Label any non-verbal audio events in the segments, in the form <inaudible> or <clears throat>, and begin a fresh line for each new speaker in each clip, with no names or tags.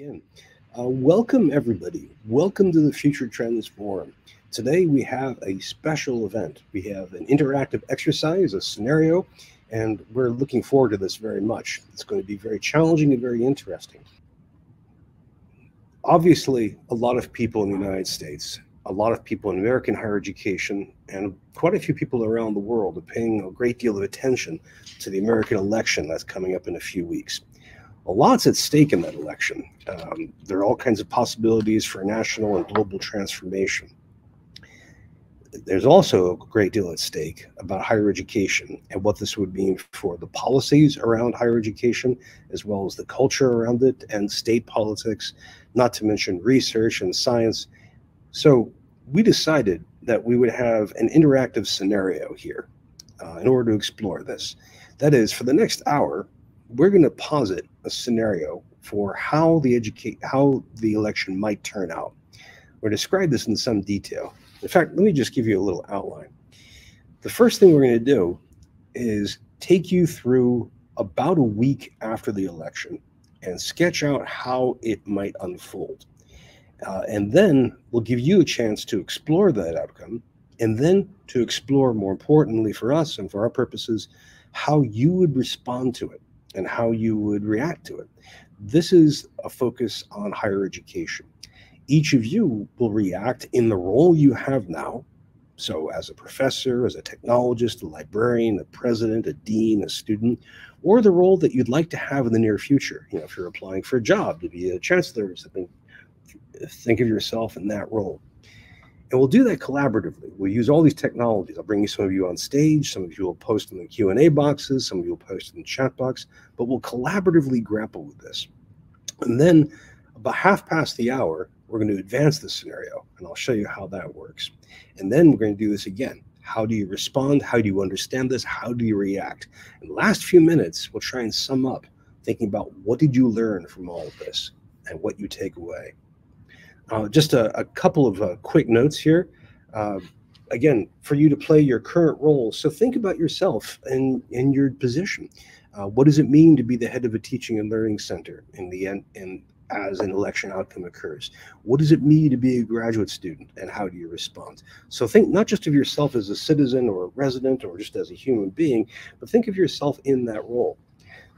begin. Uh, welcome, everybody. Welcome to the Future Trends Forum. Today we have a special event. We have an interactive exercise, a scenario, and we're looking forward to this very much. It's going to be very challenging and very interesting. Obviously, a lot of people in the United States, a lot of people in American higher education, and quite a few people around the world are paying a great deal of attention to the American election that's coming up in a few weeks a lot's at stake in that election. Um, there are all kinds of possibilities for national and global transformation. There's also a great deal at stake about higher education and what this would mean for the policies around higher education, as well as the culture around it and state politics, not to mention research and science. So we decided that we would have an interactive scenario here uh, in order to explore this. That is, for the next hour, we're going to posit a scenario for how the educate how the election might turn out. We'll describe this in some detail. In fact, let me just give you a little outline. The first thing we're going to do is take you through about a week after the election and sketch out how it might unfold. Uh, and then we'll give you a chance to explore that outcome and then to explore, more importantly for us and for our purposes, how you would respond to it and how you would react to it. This is a focus on higher education. Each of you will react in the role you have now. So, as a professor, as a technologist, a librarian, a president, a dean, a student, or the role that you'd like to have in the near future. You know, if you're applying for a job to be a chancellor or something, think of yourself in that role. And we'll do that collaboratively. We'll use all these technologies. I'll bring you some of you on stage. Some of you will post in the Q&A boxes. Some of you will post in the chat box. But we'll collaboratively grapple with this. And then about half past the hour, we're going to advance the scenario. And I'll show you how that works. And then we're going to do this again. How do you respond? How do you understand this? How do you react? The last few minutes, we'll try and sum up thinking about what did you learn from all of this and what you take away. Uh, just a, a, couple of uh, quick notes here. Uh, again, for you to play your current role, so think about yourself and, and your position. Uh, what does it mean to be the head of a teaching and learning center in the end, and as an election outcome occurs? What does it mean to be a graduate student, and how do you respond? So think not just of yourself as a citizen or a resident or just as a human being, but think of yourself in that role.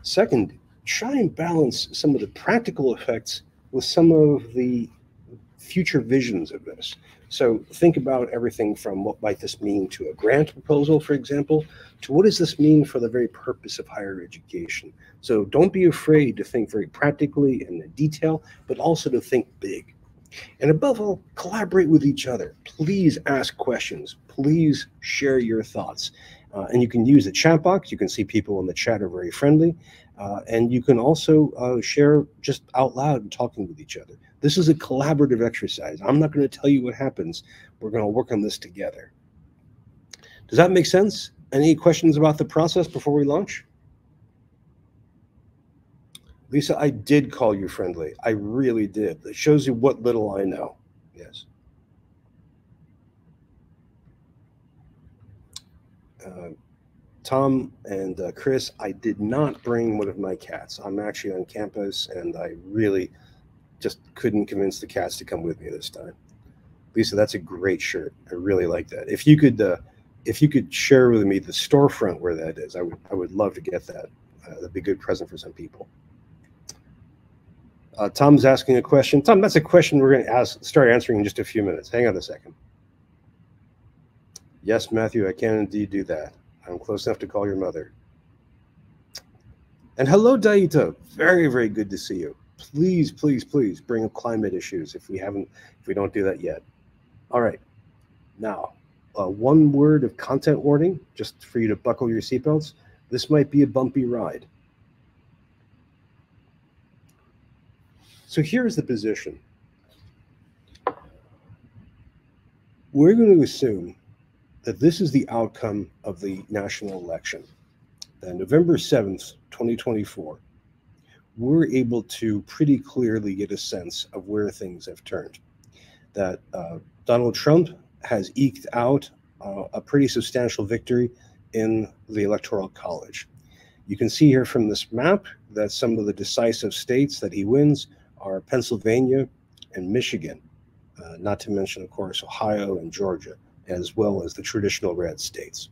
Second, try and balance some of the practical effects with some of the future visions of this. So think about everything from what might this mean to a grant proposal, for example, to what does this mean for the very purpose of higher education. So don't be afraid to think very practically and in detail, but also to think big. And above all, collaborate with each other. Please ask questions. Please share your thoughts. Uh, and you can use the chat box. You can see people in the chat are very friendly. Uh, and you can also uh, share just out loud and talking with each other. This is a collaborative exercise. I'm not going to tell you what happens. We're going to work on this together. Does that make sense? Any questions about the process before we launch? Lisa, I did call you friendly. I really did. It shows you what little I know. Yes. Uh, Tom and uh, Chris, I did not bring one of my cats. I'm actually on campus and I really just couldn't convince the cats to come with me this time. Lisa, that's a great shirt. I really like that. If you could, uh, if you could share with me the storefront where that is, I would, I would love to get that. Uh, that'd be a good present for some people. Uh, Tom's asking a question. Tom, that's a question we're going to ask, start answering in just a few minutes. Hang on a second. Yes, Matthew, I can indeed do that. I'm close enough to call your mother. And hello, Daita. Very, very good to see you please, please, please bring up climate issues if we haven't, if we don't do that yet. All right. Now, uh, one word of content warning, just for you to buckle your seatbelts. This might be a bumpy ride. So here's the position. We're going to assume that this is the outcome of the national election. Then November 7th, 2024 we're able to pretty clearly get a sense of where things have turned. That uh, Donald Trump has eked out uh, a pretty substantial victory in the Electoral College. You can see here from this map that some of the decisive states that he wins are Pennsylvania and Michigan, uh, not to mention, of course, Ohio and Georgia, as well as the traditional red states.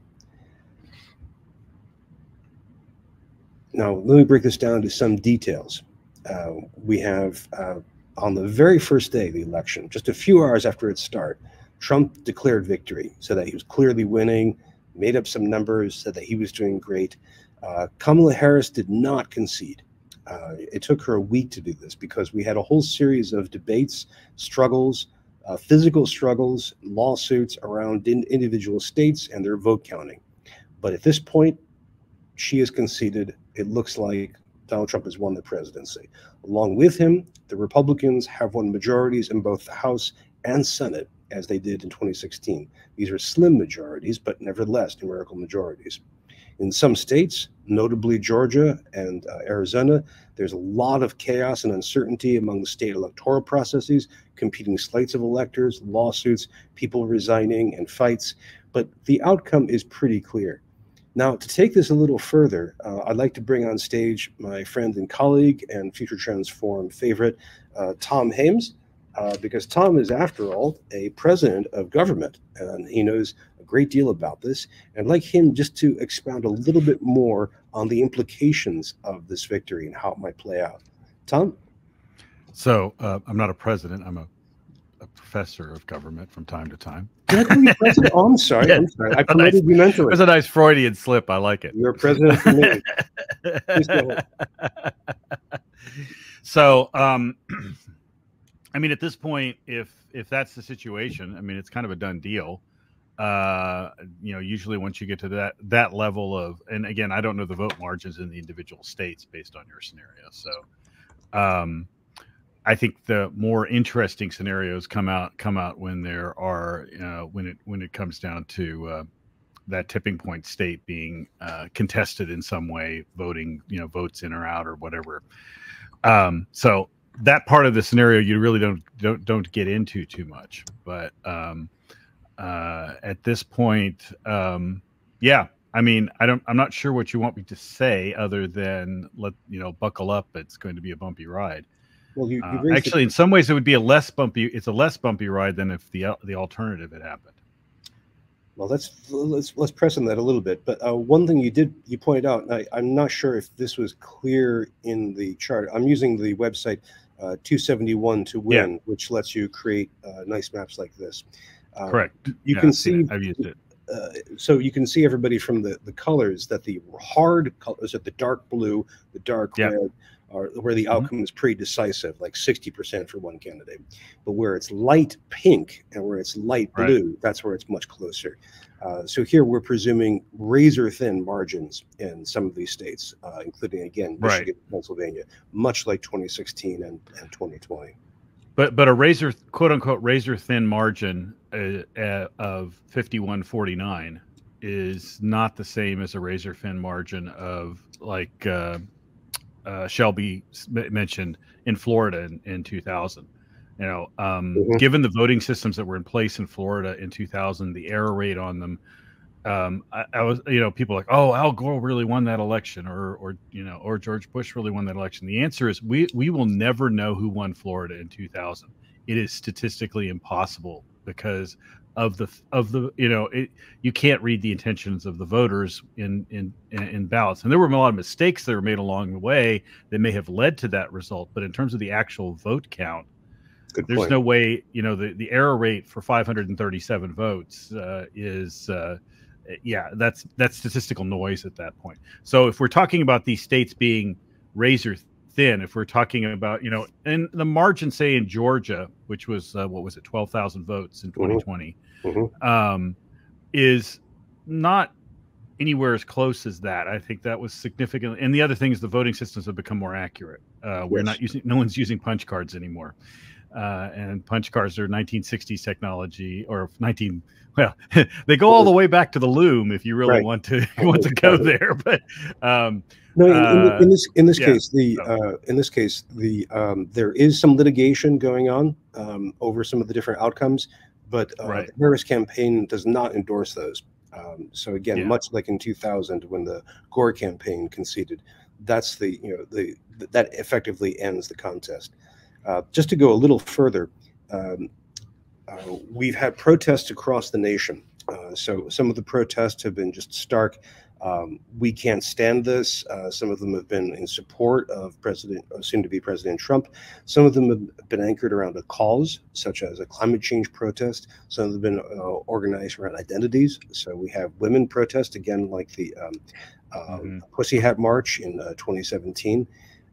Now, let me break this down to some details. Uh, we have uh, on the very first day of the election, just a few hours after its start, Trump declared victory, so that he was clearly winning, made up some numbers, said that he was doing great. Uh, Kamala Harris did not concede. Uh, it took her a week to do this because we had a whole series of debates, struggles, uh, physical struggles, lawsuits around in individual states and their vote counting. But at this point, she has conceded. It looks like Donald Trump has won the presidency. Along with him, the Republicans have won majorities in both the House and Senate, as they did in 2016. These are slim majorities, but nevertheless numerical majorities. In some states, notably Georgia and uh, Arizona, there's a lot of chaos and uncertainty among the state electoral processes, competing slates of electors, lawsuits, people resigning, and fights. But the outcome is pretty clear. Now, to take this a little further, uh, I'd like to bring on stage my friend and colleague and Future Trends Forum favorite, uh, Tom Haymes, uh, because Tom is, after all, a president of government, and he knows a great deal about this. And I'd like him just to expound a little bit more on the implications of this victory and how it might play out. Tom?
So, uh, I'm not a president, I'm a a professor of government from time to time.
President? Oh, I'm sorry. <laughs> Yeah, I'm sorry. I promoted
nice, you mentally. It was a nice Freudian slip. I like it.
You're a president for me. <laughs>
so, um, <clears throat> I mean, at this point, if if that's the situation, I mean, it's kind of a done deal. Uh, you know, usually once you get to that that level of, and again, I don't know the vote margins in the individual states based on your scenario. So, um, I think the more interesting scenarios come out come out when there are know, when it when it comes down to uh, that tipping point state being uh, contested in some way, voting you know votes in or out or whatever. Um, so that part of the scenario you really don't don't don't get into too much. But um, uh, at this point, um, yeah, I mean, I don't. I'm not sure what you want me to say other than let you know, buckle up. It's going to be a bumpy ride. Well, you, you uh, actually, the... in some ways, it would be a less bumpy. It's a less bumpy ride than if the the alternative had happened.
Well, let's let's let's press on that a little bit. But uh, one thing you did you pointed out, and I, am not sure if this was clear in the chart. I'm using the website uh, 271 to win, yeah. which lets you create uh, nice maps like this.
Um, Correct.
You yeah, can see.
I've used it.
Uh, so you can see everybody from the, the colors that the hard colors, that the dark blue, the dark yeah. red, are where the mm-hmm. outcome mm-hmm. is pretty decisive, like 60% for one candidate. But where it's light pink and where it's light blue, right. that's where it's much closer. Uh, so here we're presuming razor thin margins in some of these states, uh, including again Michigan, right. Pennsylvania, much like 2016 and, and 2020.
But but a razor quote unquote razor thin margin uh, uh of 51.49 is not the same as a razor thin margin of like uh, Shelby mentioned in Florida in, in 2000. You know, um, mm-hmm. given the voting systems that were in place in Florida in 2000, the error rate on them, um, I, I, was, you know, people like, oh, Al Gore really won that election, or, or you know, or George Bush really won that election. The answer is we we will never know who won Florida in 2000. It is statistically impossible because of the of the you know it, you can't read the intentions of the voters in, in in ballots and there were a lot of mistakes that were made along the way that may have led to that result but in terms of the actual vote count Good there's point. no way you know the, the error rate for 537 votes uh, is uh, yeah that's that's statistical noise at that point so if we're talking about these states being razor thin if we're talking about you know and the margin say in georgia which was uh, what was it 12000 votes in 2020 mm-hmm. mm-hmm. um, is not anywhere as close as that i think that was significant and the other thing is the voting systems have become more accurate uh, we're yes. not using no one's using punch cards anymore uh, and punch cards are 1960s technology or 19 well <laughs> they go all the way back to the loom if you really right. want to <laughs> want to go there but um,
no, in, uh, in, this in this yeah, case, the uh, in this case, the um, there is some litigation going on um, over some of the different outcomes, but uh, right. the Harris campaign does not endorse those. Um, so again, yeah. much like in 2000 when the Gore campaign conceded, that's the you know the that effectively ends the contest. Uh, just to go a little further, um, uh, we've had protests across the nation. Uh, so some of the protests have been just stark. Um, we can't stand this. Uh, some of them have been in support of President, uh, soon to be President Trump. Some of them have been anchored around a cause, such as a climate change protest. Some of them have been uh, organized around identities. So we have women protest again, like the um, mm-hmm. Pussy Hat March in 2017.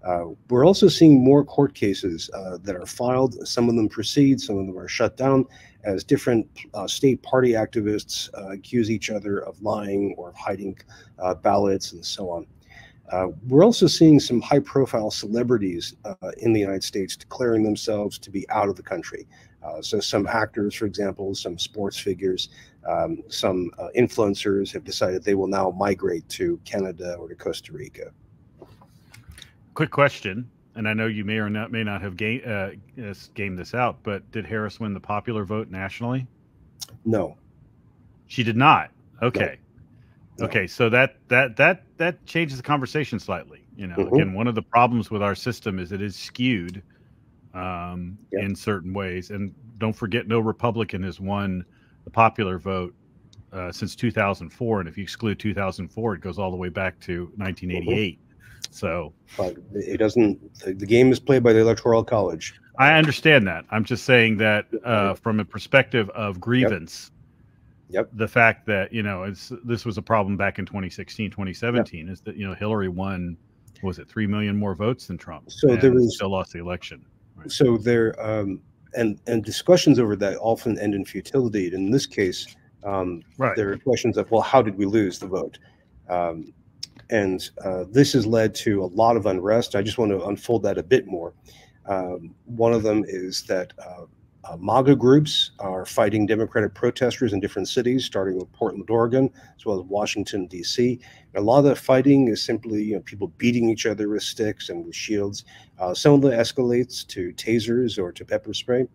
Uh, we're also seeing more court cases uh, that are filed. Some of them proceed, some of them are shut down as different uh, state party activists uh, accuse each other of lying or of hiding uh, ballots and so on. Uh, we're also seeing some high profile celebrities in the United States declaring themselves to be out of the country. so, some actors, for example, some sports figures, um, some influencers have decided they will now migrate to Canada or to Costa Rica
quick question, and I know you may or not may not have game uh, gamed this out, but did Harris win the popular vote nationally?
No,
she did not. Okay, no. okay, so that that that that changes the conversation slightly. You know, mm-hmm. again, one of the problems with our system is it is skewed um, yep. in certain ways, and don't forget, no Republican has won the popular vote uh, since 2004, and if you exclude 2004, it goes all the way back to 1988. Mm-hmm. So,
but it doesn't. The, the game is played by the Electoral College.
I understand that. I'm just saying that uh, from a perspective of grievance.
Yep. Yep.
The fact that you know it's this was a problem back in 2016, 2017 yep. is that you know Hillary won was it three million more votes than Trump?
So there was
still lost the election.
Right? So there um, and and discussions over that often end in futility. In this case, um, right. there are questions of well, how did we lose the vote? Um, and uh, this has led to a lot of unrest. I just want to unfold that a bit more. Um, one of them is that uh, uh, MAGA groups are fighting Democratic protesters in different cities, starting with Portland, Oregon, as well as Washington, D.C. A lot of the fighting is simply you know, people beating each other with sticks and with shields. Uh, some of it escalates to tasers or to pepper spray.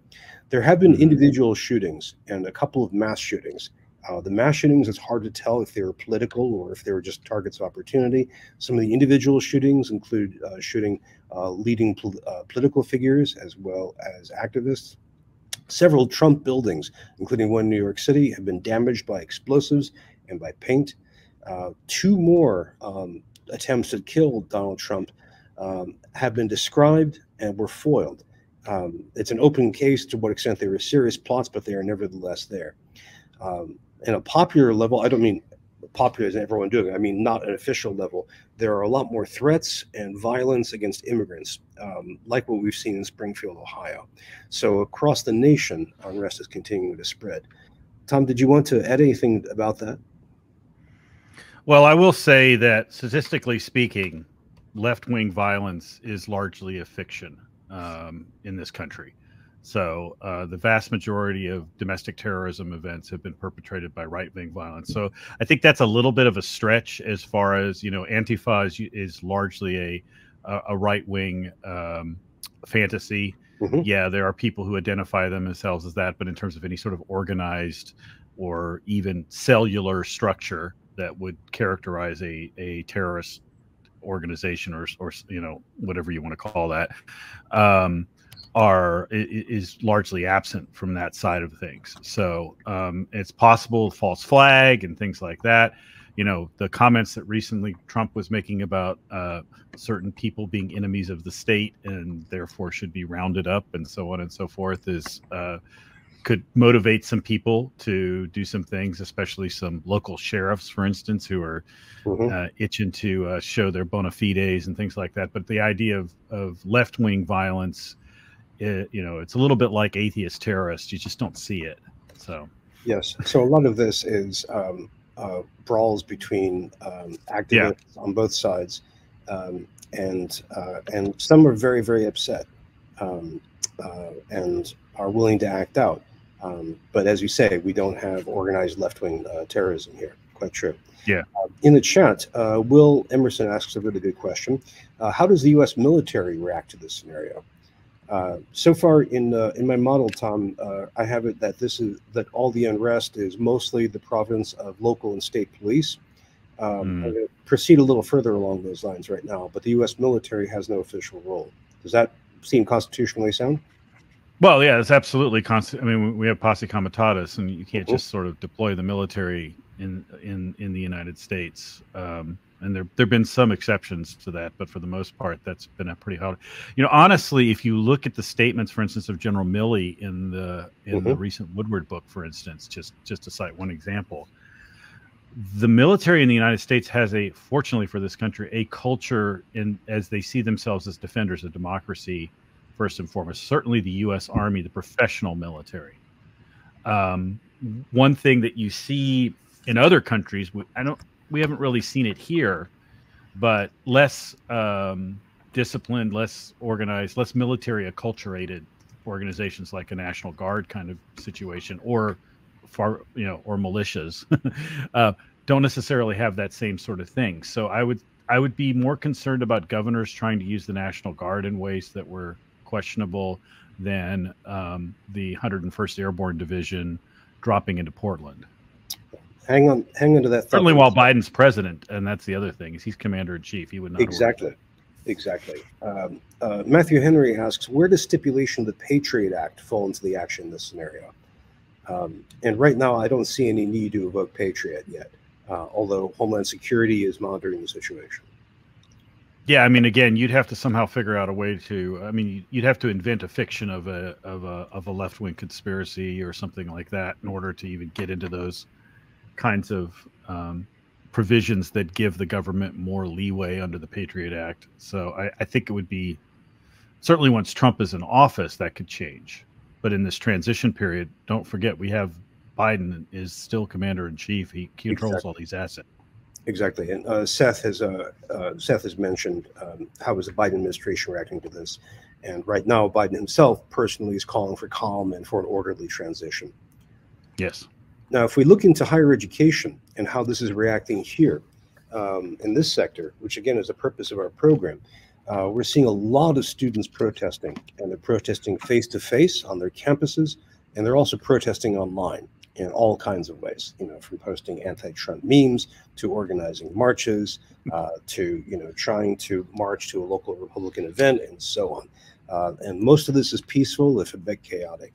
There have been mm-hmm. individual shootings and a couple of mass shootings. Uh, the mass shootings, it's hard to tell if they were political or if they were just targets of opportunity. Some of the individual shootings include uh, shooting uh, leading pol uh, political figures as well as activists. Several Trump buildings, including one in New York City, have been damaged by explosives and by paint. Uh, two more um, attempts to kill Donald Trump um, have been described and were foiled. Um, it's an open case to what extent they were serious plots, but they are nevertheless there. Um, in a popular level, I don't mean popular as everyone doing I mean not an official level, there are a lot more threats and violence against immigrants, um, like what we've seen in Springfield, Ohio. So across the nation, unrest is continuing to spread. Tom, did you want to add anything about that?
Well, I will say that statistically speaking, left wing violence is largely a fiction um, in this country. So uh, the vast majority of domestic terrorism events have been perpetrated by right wing violence. So I think that's a little bit of a stretch as far as you know. Antifa is, is largely a a right wing um, fantasy. Mm-hmm. Yeah, there are people who identify themselves as that, but in terms of any sort of organized or even cellular structure that would characterize a a terrorist organization or or you know whatever you want to call that. Um, are is largely absent from that side of things. So um, it's possible false flag and things like that. You know, the comments that recently Trump was making about uh, certain people being enemies of the state and therefore should be rounded up and so on and so forth is uh, could motivate some people to do some things, especially some local sheriffs, for instance, who are mm-hmm. uh, itching to uh, show their bona fides and things like that. But the idea of, of left wing violence it, you know, it's a little bit like atheist terrorists. You just don't see it. So
yes, so a lot of this is um, uh, brawls between um, activists yeah. on both sides, um, and uh, and some are very very upset um, uh, and are willing to act out. Um, but as you say, we don't have organized left wing uh, terrorism here. Quite true.
Yeah.
Uh, in the chat, uh, Will Emerson asks a really good question. how does the U.S. military react to this scenario? Uh, so far in uh, in my model, Tom, uh, I have it that this is that all the unrest is mostly the province of local and state police. Um, mm. I'm going to proceed a little further along those lines right now, but the U.S. military has no official role. Does that seem constitutionally sound?
Well, yeah, it's absolutely constant. I mean, we have posse comitatus, and you can't
Mhm.
just sort of deploy the military in in in the United States. Um, and there there've been some exceptions to that, but for the most part, that's been a pretty hard. You know, honestly, if you look at the statements, for instance, of General Milley in the in the
Mhm.
recent Woodward book, for instance, just just to cite one example, the military in the United States has a, fortunately for this country, a culture in as they see themselves as defenders of democracy, first and foremost. Certainly, the U.S. Army, the professional military. Um, one thing that you see in other countries, I don't, we haven't really seen it here, but less um, disciplined, less organized, less military acculturated organizations like a National Guard kind of situation, or far, you know, or militias, <laughs> uh, don't necessarily have that same sort of thing. So I would, I would be more concerned about governors trying to use the National Guard in ways that were questionable than um, the 101st Airborne Division dropping into Portland.
Hang on, hang on to that.
Certainly, while. Biden's president, and that's the other thing is he's commander in chief. He would not
Exactly. Exactly. Um, uh, Matthew Henry asks, where does stipulation of the Patriot Act fall into the action in this scenario? Um, and right now, I don't see any need to evoke Patriot yet, uh, although Homeland Security is monitoring the situation.
Yeah, I mean, again, you'd have to somehow figure out a way to. I mean, you'd have to invent a fiction of a of a of a left wing conspiracy or something like that in order to even get into those kinds of um, provisions that give the government more leeway under the Patriot Act. So I, I think it would be certainly once Trump is in office that could change, but in this transition period, don't forget we have Biden is still commander in chief. He controls
Exactly.
all these assets.
Exactly. And uh, Seth has uh, uh, Seth has mentioned um, how is the Biden administration reacting to this, and right now Biden himself personally is calling for calm and for an orderly transition.
Yes.
Now, if we look into higher education and how this is reacting here um, in this sector, which again is the purpose of our program, uh, we're seeing a lot of students protesting, and they're protesting face to face on their campuses, and they're also protesting online in all kinds of ways. You know, from posting anti-Trump memes to organizing marches uh, to you know trying to march to a local Republican event and so on. Uh, and most of this is peaceful, if a bit chaotic.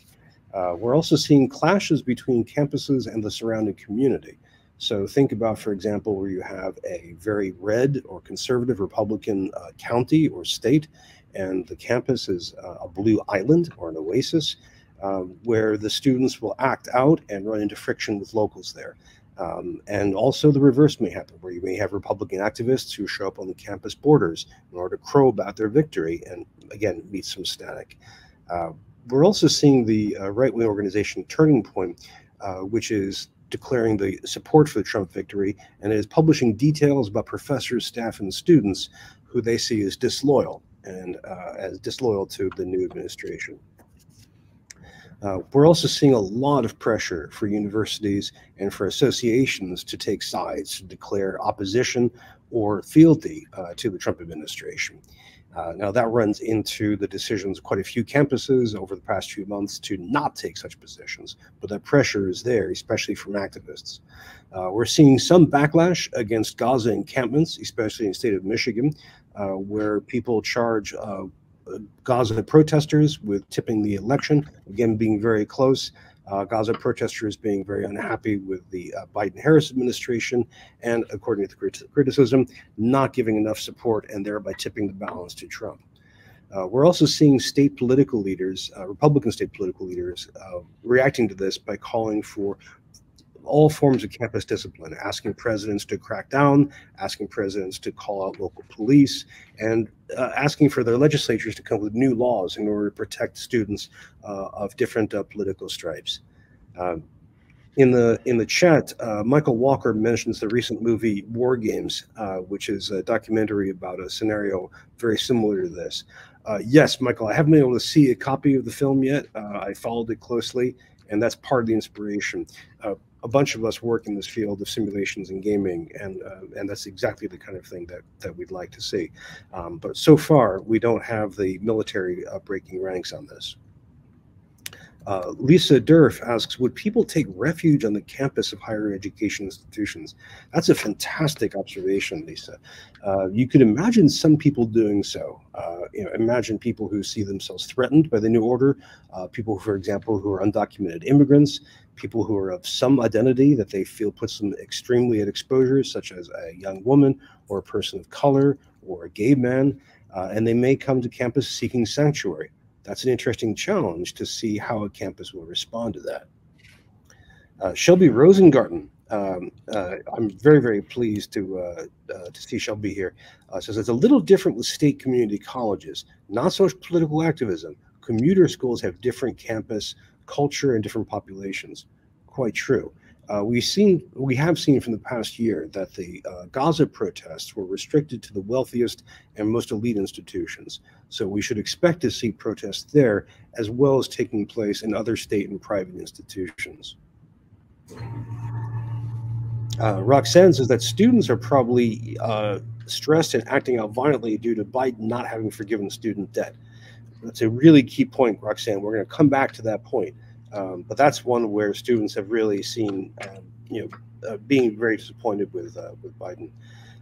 Uh, we're also seeing clashes between campuses and the surrounding community. So think about, for example, where you have a very red or conservative Republican uh, county or state, and the campus is uh, a blue island or an oasis, um, where the students will act out and run into friction with locals there. Um, and also the reverse may happen, where you may have Republican activists who show up on the campus borders in order to crow about their victory and, again, meet some static. Uh, we're also seeing the uh, right wing organization Turning Point, uh, which is declaring the support for the Trump victory and is publishing details about professors, staff, and students who they see as disloyal and uh, as disloyal to the new administration. Uh, we're also seeing a lot of pressure for universities and for associations to take sides, to declare opposition or fealty uh, to the Trump administration. Uh, now, that runs into the decisions of quite a few campuses over the past few months to not take such positions, but that pressure is there, especially from activists. Uh, we're seeing some backlash against Gaza encampments, especially in the state of Michigan, uh, where people charge uh, Gaza protesters with tipping the election, again, being very close. Uh, Gaza protesters being very unhappy with the uh, Biden Harris administration, and according to the crit- criticism, not giving enough support and thereby tipping the balance to Trump. Uh, we're also seeing state political leaders, uh, Republican state political leaders, uh, reacting to this by calling for all forms of campus discipline, asking presidents to crack down, asking presidents to call out local police, and uh, asking for their legislatures to come up with new laws in order to protect students uh, of different uh, political stripes. Um, in the in the chat, uh, Michael Walker mentions the recent movie War Games, uh, which is a documentary about a scenario very similar to this. Uh, yes, Michael, I haven't been able to see a copy of the film yet. I followed it closely, and that's part of the inspiration. Uh, a bunch of us work in this field of simulations and gaming, and uh, and that's exactly the kind of thing that that we'd like to see. Um, but so far, we don't have the military uh, breaking ranks on this. Uh, Lisa Durf asks, would people take refuge on the campus of higher education institutions? That's a fantastic observation, Lisa. Uh, you could imagine some people doing so. Uh, you know, imagine people who see themselves threatened by the new order, uh, people, for example, who are undocumented immigrants, people who are of some identity that they feel puts them extremely at exposure, such as a young woman or a person of color or a gay man, uh, and they may come to campus seeking sanctuary that's an interesting challenge to see how a campus will respond to that. Uh, Shelby Rosengarten, um, uh, I'm very, very pleased to uh, uh to see Shelby here. Uh, says it's a little different with state community colleges. Not so much political activism. Commuter schools have different campus culture and different populations. Quite true. Uh, we've seen, we have seen from the past year that the uh, Gaza protests were restricted to the wealthiest and most elite institutions. So we should expect to see protests there as well as taking place in other state and private institutions. Uh, Roxanne says that students are probably uh, stressed and acting out violently due to Biden not having forgiven student debt. That's a really key point, Roxanne. We're going to come back to that point. Um, but that's one where students have really seen, um, you know, uh, being very disappointed with uh, with Biden.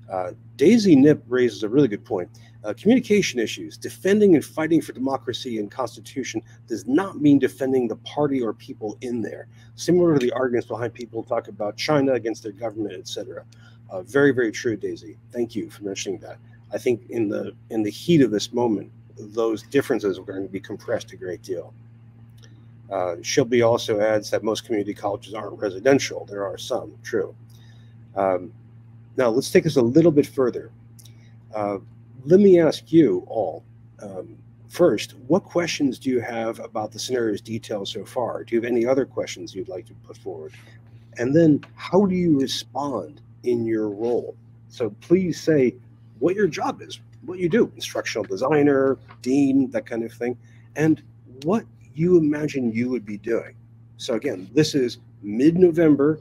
Uh, Daisy Nip raises a really good point. Uh, communication issues, defending and fighting for democracy and constitution does not mean defending the party or people in there. Similar to the arguments behind people talk about China against their government, etc. Uh, very, very true, Daisy. Thank you for mentioning that. I think in the in the heat of this moment, those differences are going to be compressed a great deal. Uh, Shelby also adds that most community colleges aren't residential. There are some, true. Um, now, let's take this a little bit further. Uh, let me ask you all um, first, what questions do you have about the scenarios detailed so far? Do you have any other questions you'd like to put forward? And then, how do you respond in your role? So, please say what your job is, what you do instructional designer, dean, that kind of thing, and what you imagine you would be doing. So again, this is mid-November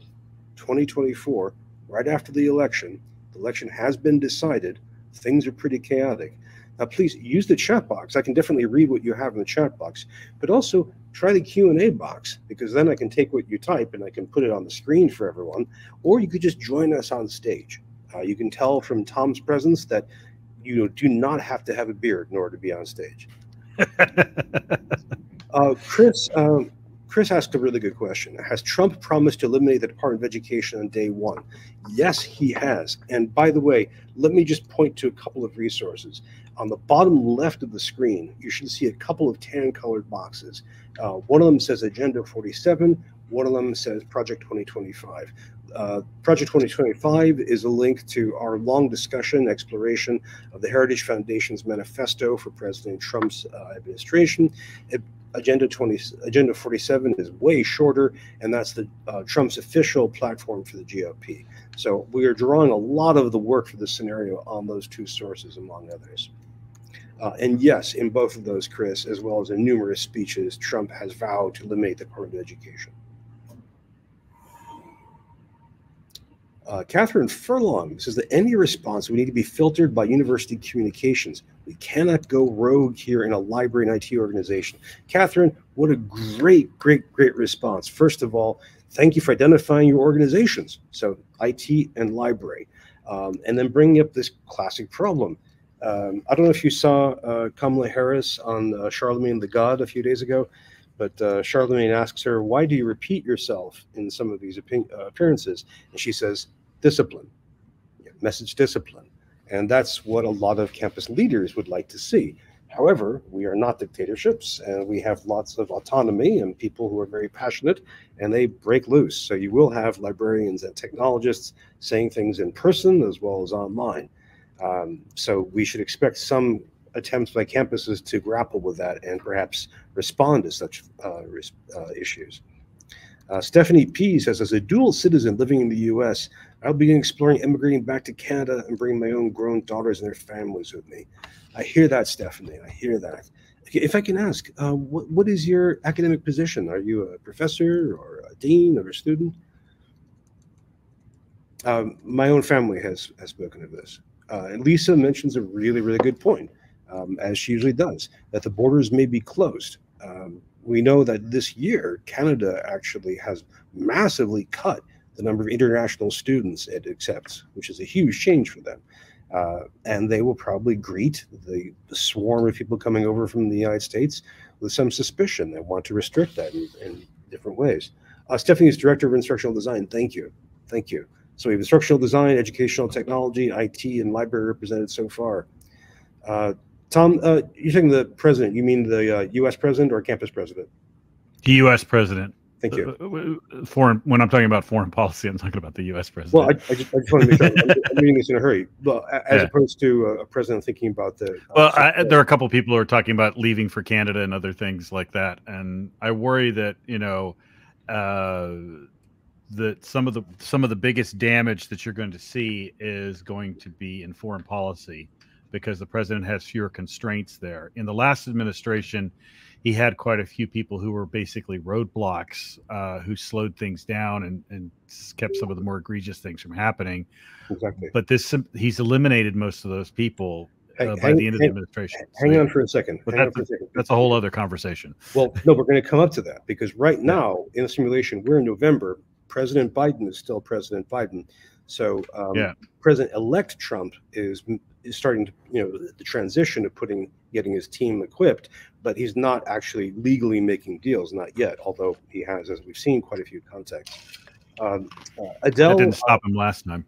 2024, right after the election. The election has been decided. Things are pretty chaotic. Now, please use the chat box. I can definitely read what you have in the chat box, but also try the Q&A box because then I can take what you type and I can put it on the screen for everyone. Or you could just join us on stage. Uh, you can tell from Tom's presence that you do not have to have a beard in order to be on stage. <laughs> Uh, Chris, um, Chris asked a really good question. Has Trump promised to eliminate the Department of Education on day one? Yes, he has. And by the way, let me just point to a couple of resources. On the bottom left of the screen, you should see a couple of tan colored boxes. Uh, one of them says Agenda 47, one of them says Project 2025. Uh, Project 2025 is a link to our long discussion, exploration of the Heritage Foundation's manifesto for President Trump's uh, administration. It Agenda 20, Agenda 47 is way shorter, and that's the uh, Trump's official platform for the GOP. So we are drawing a lot of the work for this scenario on those two sources, among others. Uh, and yes, in both of those, Chris, as well as in numerous speeches, Trump has vowed to eliminate the of Education. Uh, Catherine Furlong says that any response would need to be filtered by university communications. We cannot go rogue here in a library and IT organization. Catherine, what a great, great, great response. First of all, thank you for identifying your organizations. So IT and library. Um, and then bringing up this classic problem. Um, I don't know if you saw uh, Kamala Harris on uh, Charlamagne tha God a few days ago, but uh, Charlamagne asks her, Why do you repeat yourself in some of these uh, appearances? And she says, Discipline, message discipline. And that's what a lot of campus leaders would like to see. However, we are not dictatorships and we have lots of autonomy and people who are very passionate and they break loose. So you will have librarians and technologists saying things in person as well as online. Um, so we should expect some attempts by campuses to grapple with that and perhaps respond to such uh, uh, issues. Uh, Stephanie P says, as a dual citizen living in the U.S., I'll begin exploring immigrating back to Canada and bringing my own grown daughters and their families with me. I hear that, Stephanie. I hear that. If I can ask, uh, what, what is your academic position? Are you a professor or a dean or a student? Um, my own family has has spoken of this. Uh, and Lisa mentions a really, really good point, um, as she usually does, that the borders may be closed. Um, we know that this year, Canada actually has massively cut the number of international students it accepts, which is a huge change for them. Uh, and they will probably greet the, the, swarm of people coming over from the United States with some suspicion and want to restrict that in, in different ways. Uh, Stephanie is Director of Instructional Design. Thank you. Thank you. So we have instructional design, educational technology, IT, and library represented so far. Uh, Tom, uh, you're saying the president. You mean the uh, U.S. president or campus president?
The U.S. president.
Thank you. Uh,
uh, foreign. When I'm talking about foreign <laughs> policy, I'm talking about the U.S. president.
Well, I, I, just, I just, want to make sure I'm, I'm reading this in a hurry. Well, as yeah. opposed to a president thinking about the.
well, I, there are a couple people who are talking about leaving for Canada and other things like that, and I worry that you know that some of the some of the biggest damage that you're going to see is going to be in foreign policy because the president has fewer constraints there. In the last administration, he had quite a few people who were basically roadblocks uh, who slowed things down and, and kept some of the more egregious things from happening.
Exactly.
But this he's eliminated most of those people uh, by the end of the administration.
Hang so, on for a second.
But that's, a, second. that's a whole other conversation.
Well, no, we're going to come up to that because right now in the simulation, we're in November. President Biden is still President Biden. So um, yeah. President-elect Trump is is starting to you know the transition of putting getting his team equipped, but he's not actually legally making deals, not yet. Although he has, as we've seen, quite a few contacts. Um, uh, Adele
that didn't stop him last time.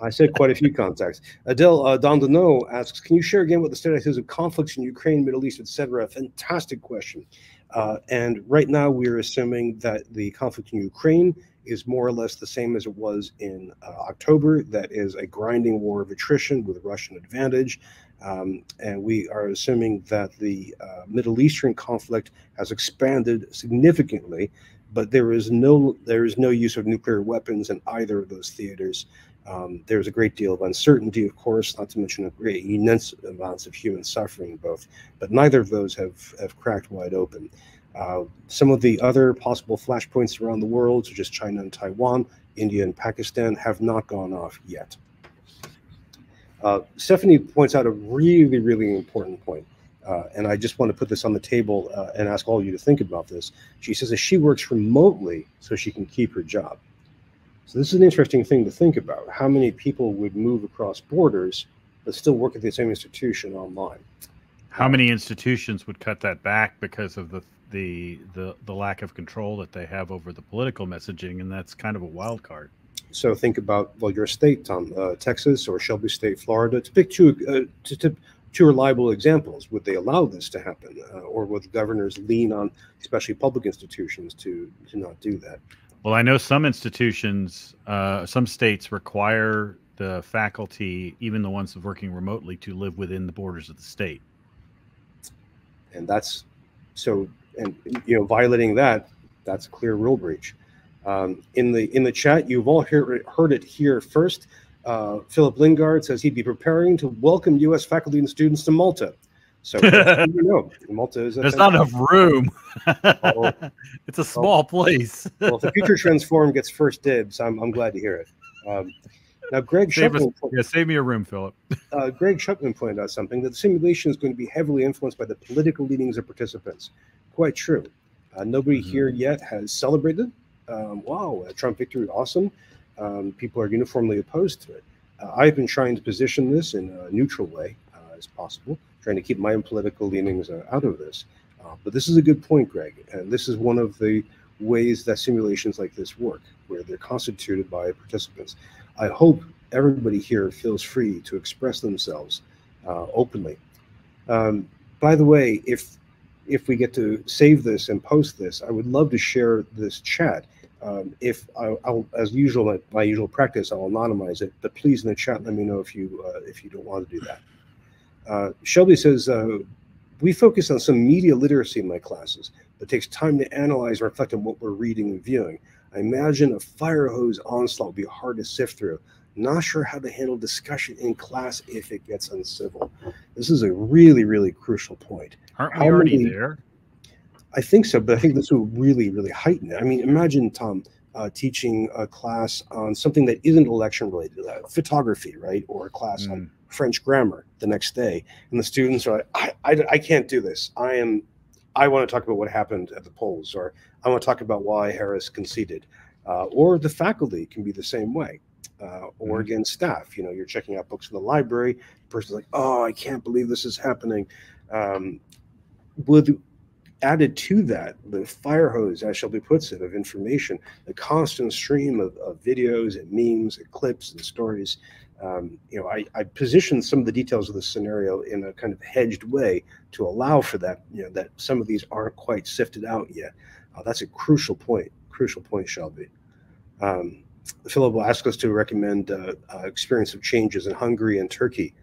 I said quite a few contacts. Adele uh, Dondano asks, "Can you share again what the status is of conflicts in Ukraine, Middle East, etc.?" A fantastic question. Uh, and right now, we're assuming that the conflict in Ukraine is more or less the same as it was in uh, October. That is a grinding war of attrition with Russian advantage. Um, and we are assuming that the uh, Middle Eastern conflict has expanded significantly, but there is no there is no use of nuclear weapons in either of those theaters. Um, there's a great deal of uncertainty, of course, not to mention a great immense amounts of human suffering, both. But neither of those have have cracked wide open. Uh, some of the other possible flashpoints around the world, such as China and Taiwan, India and Pakistan, have not gone off yet. Uh, Stephanie points out a really, really important point, uh, and I just want to put this on the table uh, and ask all of you to think about this. She says that she works remotely so she can keep her job. So this is an interesting thing to think about. How many people would move across borders but still work at the same institution online?
How many institutions would cut that back because of the the the the lack of control that they have over the political messaging, and that's kind of a wild card.
So think about well, your state, Tom, uh, Texas or Shelby State, Florida. To pick two uh, to, to, two reliable examples, would they allow this to happen, uh, or would governors lean on, especially public institutions, to to not do that?
Well, I know some institutions, uh, some states require the faculty, even the ones working remotely, to live within the borders of the state.
And that's so and you know violating that that's a clear rule breach um, in the in the chat you've all hear, heard it here first uh, philip lingard says he'd be preparing to welcome u.s faculty and students to malta so <laughs> you know malta is
there's not enough room well, <laughs> it's a small well, place
well if the future <laughs> Trends Forum gets first dibs i'm, I'm glad to hear it um, now, Greg
save, us, yeah, save me a room, Philip.
uh, Greg Shupman pointed out something that the simulation is going to be heavily influenced by the political leanings of participants quite true. Uh, nobody mm-hmm. here yet has celebrated. Um, wow, Trump victory, awesome. Um, people are uniformly opposed to it. Uh, I've been trying to position this in a neutral way uh, as possible, trying to keep my own political leanings uh, out of this. Uh, but this is a good point, Greg. And this is one of the ways that simulations like this work, where they're constituted by participants. I hope everybody here feels free to express themselves uh, openly. Um, by the way, if if we get to save this and post this, I would love to share this chat. Um, if I, will as usual, my, my, usual practice, I'll anonymize it. But please, in the chat, let me know if you uh, if you don't want to do that. Uh, Shelby says uh, we focus on some media literacy in my classes. It takes time to analyze and reflect on what we're reading and viewing. I imagine a fire hose onslaught would be hard to sift through. Not sure how to handle discussion in class if it gets uncivil. This is a really, really crucial point.
Aren't we already many, there?
I think so, but I think this will really, really heighten it. I mean, imagine Tom uh, teaching a class on something that isn't election related, uh, photography, right, or a class mm. on French grammar the next day, and the students are like, I, I, I can't do this. I am I want to talk about what happened at the polls, or I want to talk about why Harris conceded, uh, or the faculty can be the same way. Uh, or mm-hmm. staff. You know, you're checking out books in the library. The person's like, "Oh, I can't believe this is happening." Um, with added to that, the fire hose, as Shelby puts it, of information, the constant stream of, of videos and memes and clips and stories. Um, you know, I, I positioned some of the details of the scenario in a kind of hedged way to allow for that, you know, that some of these aren't quite sifted out yet. Uh, that's a crucial point, crucial point, Shelby. Um, Philip will ask us to recommend uh, uh, experience of changes in Hungary and Turkey.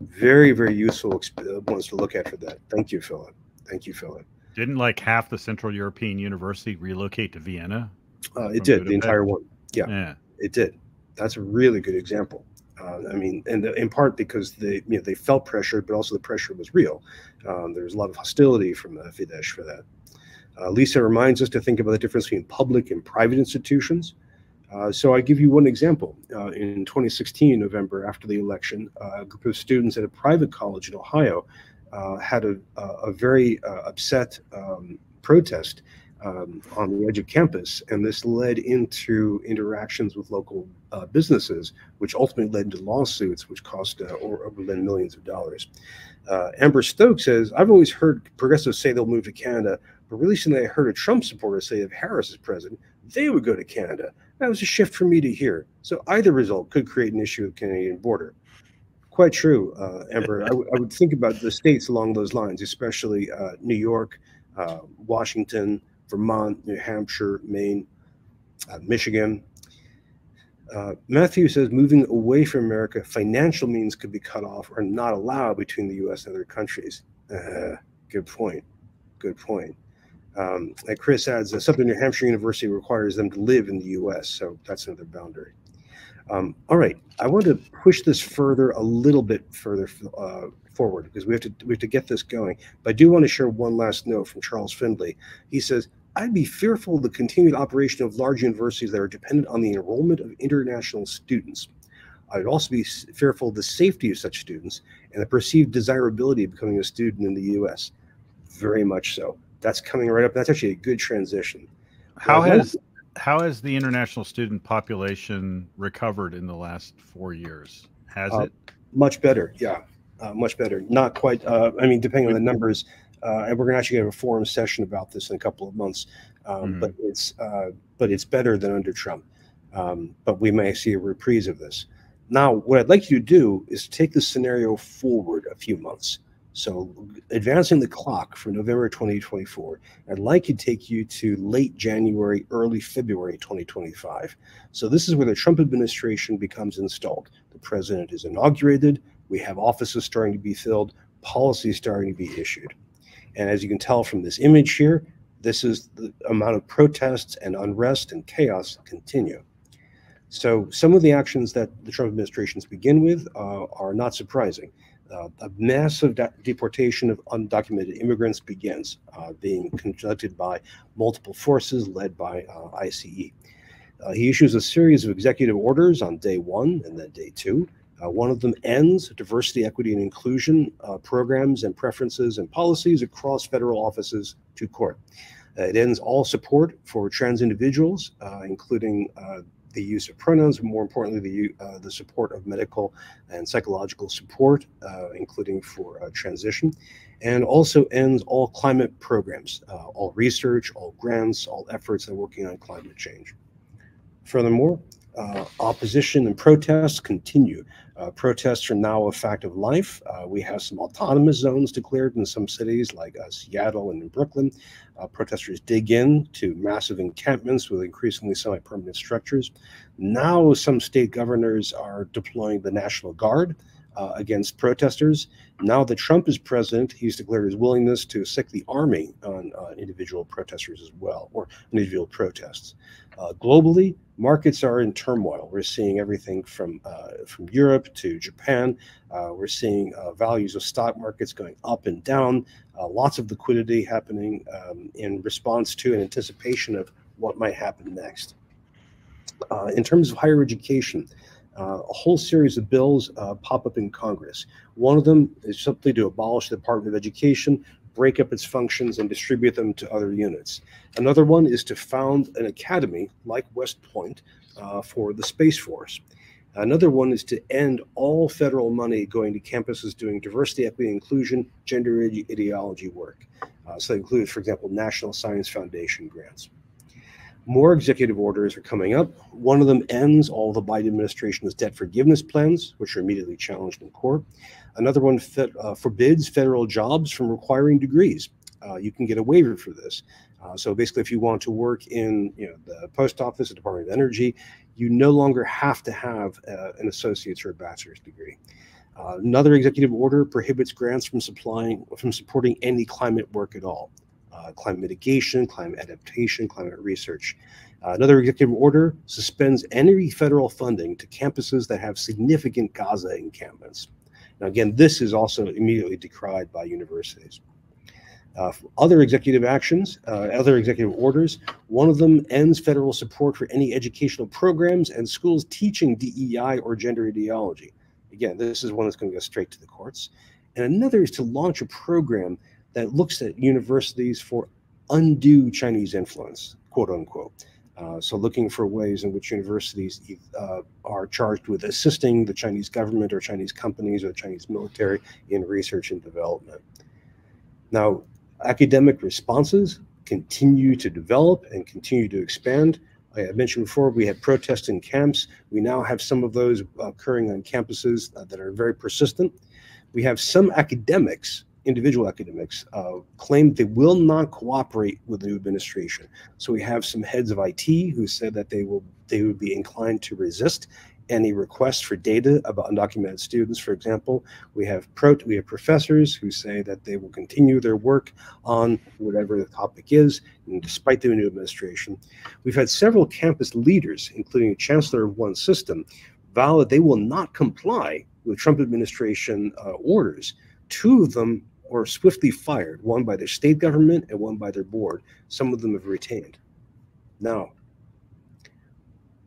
Very, very useful ones to look at for that. Thank you, Philip. Thank you, Philip.
Didn't like half the Central European University relocate to Vienna?
Uh, it did, Budapest? the entire one. Yeah, yeah, it did. That's a really good example. Uh, I mean, and in part because they, you know, they felt pressured, but also the pressure was real. Um, there was a lot of hostility from uh, Fidesz for that. Uh, Lisa reminds us to think about the difference between public and private institutions. Uh, so I give you one example. Uh, in 2016, November, after the election, uh, a group of students at a private college in Ohio uh, had a, a very uh, upset um, protest um, on the edge of campus, and this led into interactions with local uh, businesses, which ultimately led to lawsuits, which cost or over millions of dollars. Amber Stokes says, "I've always heard progressives say they'll move to Canada, but recently I heard a Trump supporter say if Harris is president, they would go to Canada." That was a shift for me to hear. So either result could create an issue with Canadian border. Quite true, uh. I, would think about the states along those lines, especially uh, New York, uh, Washington, Vermont, New Hampshire, Maine, uh, Michigan. Uh, Matthew says moving away from America, financial means could be cut off or not allowed between the U.S. and other countries. Uh, good point. Good point. Um, and Chris adds, uh, Southern New Hampshire University requires them to live in the U.S., so that's another boundary. Um, all right, I want to push this further a little bit further uh, forward because we have to we have to get this going. But I do want to share one last note from Charles Findlay. He says, "I'd be fearful of the continued operation of large universities that are dependent on the enrollment of international students. I would also be fearful of the safety of such students and the perceived desirability of becoming a student in the U.S. Very much so." That's coming right up. That's actually a good transition.
How has how has the international student population recovered in the last four years? Has uh, it?
Much better, yeah, uh, much better. Not quite. Uh, I mean, depending on the numbers, uh, and we're going to actually have a forum session about this in a couple of months. Um, mm-hmm. But it's uh, but it's better than under Trump. Um, but we may see a reprise of this. Now, what I'd like you to do is take the scenario forward a few months. So advancing the clock for November 2024, I'd like to take you to late January, early February 2025. So this is where the Trump administration becomes installed. The president is inaugurated. We have offices starting to be filled, policies starting to be issued. And as you can tell from this image here, this is the amount of protests and unrest and chaos continue. So some of the actions that the Trump administrations begin with uh, are not surprising uh, a massive de deportation of undocumented immigrants begins, uh, being conducted by multiple forces led by uh, ICE. Uh, he issues a series of executive orders on day one and then day two. Uh, one of them ends diversity, equity, and inclusion programs and preferences and policies across federal offices to court. it ends all support for trans individuals, including the use of pronouns, but more importantly, the, uh, the support of medical and psychological support, uh, including for uh, transition, and also ends all climate programs, uh, all research, all grants, all efforts that are working on climate change. Furthermore, uh, opposition and protests continue. Uh, protests are now a fact of life. Uh, we have some autonomous zones declared in some cities like uh, Seattle and in Brooklyn. Uh, protesters dig in to massive encampments with increasingly semi permanent structures. Now, some state governors are deploying the National Guard uh, against protesters. Now that Trump is president, he's declared his willingness to sic the army on uh, individual protesters as well, or individual protests. Uh, globally, markets are in turmoil. We're seeing everything from uh, from Europe to Japan. Uh, we're seeing uh, values of stock markets going up and down. lots of liquidity happening um, in response to and anticipation of what might happen next. in terms of higher education, uh, a whole series of bills uh, pop up in Congress. One of them is simply to abolish the Department of Education, break up its functions, and distribute them to other units. Another one is to found an academy like West Point uh, for the Space Force. Another one is to end all federal money going to campuses doing diversity, equity, inclusion, gender ideology work. Uh, so that includes, for example, National Science Foundation grants. More executive orders are coming up. One of them ends all the Biden administration's debt forgiveness plans, which are immediately challenged in court. Another one uh, forbids federal jobs from requiring degrees. Uh, you can get a waiver for this. Uh, so basically, if you want to work in you know, the post office, the Department of Energy, you no longer have to have uh, an associate's or a bachelor's degree. Uh, another executive order prohibits grants from supplying from supporting any climate work at all uh, climate mitigation, climate adaptation, climate research. Uh, another executive order suspends any federal funding to campuses that have significant Gaza encampments. Now, again, this is also immediately decried by universities. Uh, other executive actions, uh, other executive orders, one of them ends federal support for any educational programs and schools teaching DEI or gender ideology. Again, this is one that's going to go straight to the courts. And another is to launch a program that looks at universities for undue Chinese influence, quote unquote. Uh, so, looking for ways in which universities uh, are charged with assisting the Chinese government or Chinese companies or Chinese military in research and development. Now, academic responses continue to develop and continue to expand. I mentioned before, we had protests in camps. We now have some of those occurring on campuses uh, that are very persistent. We have some academics individual academics uh, claimed they will not cooperate with the new administration. So we have some heads of IT who said that they will they would be inclined to resist any request for data about undocumented students. For example, we have pro we have professors who say that they will continue their work on whatever the topic is, despite the new administration. We've had several campus leaders, including the chancellor of one system, vow that they will not comply with Trump administration uh, orders. Two of them were swiftly fired, one by their state government and one by their board. Some of them have retained. Now,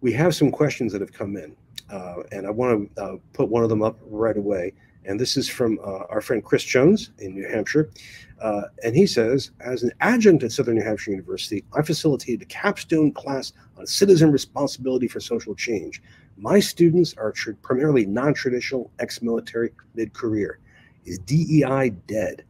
we have some questions that have come in, uh, and I want to uh, put one of them up right away. And this is from uh, our friend Chris Jones in New Hampshire. Uh, and he says, as an adjunct at Southern New Hampshire University, I facilitated a capstone class on citizen responsibility for social change. My students are primarily non traditional, ex military, mid career. Is DEI dead?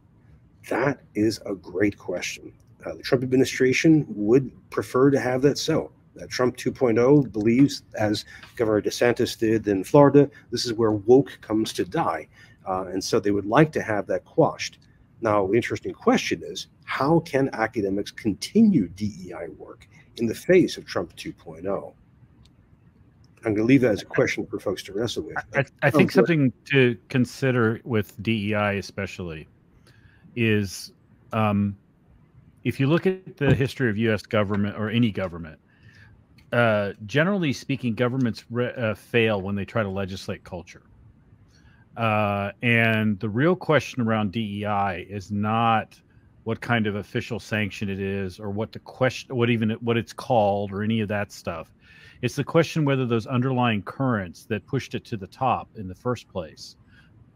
That is a great question. Uh, the Trump administration would prefer to have that so. Uh, Trump 2.0 believes, as Governor DeSantis did in Florida, this is where woke comes to die. Uh, and so they would like to have that quashed. Now, the interesting question is how can academics continue DEI work in the face of Trump 2.0? I'm going to leave that as a question for folks to wrestle with.
I, I think oh, something to consider with DEI, especially, is um, if you look at the history of U.S. government or any government, uh, generally speaking, governments re- uh, fail when they try to legislate culture. Uh, and the real question around DEI is not what kind of official sanction it is, or what the question, what even what it's called, or any of that stuff. It's the question whether those underlying currents that pushed it to the top in the first place,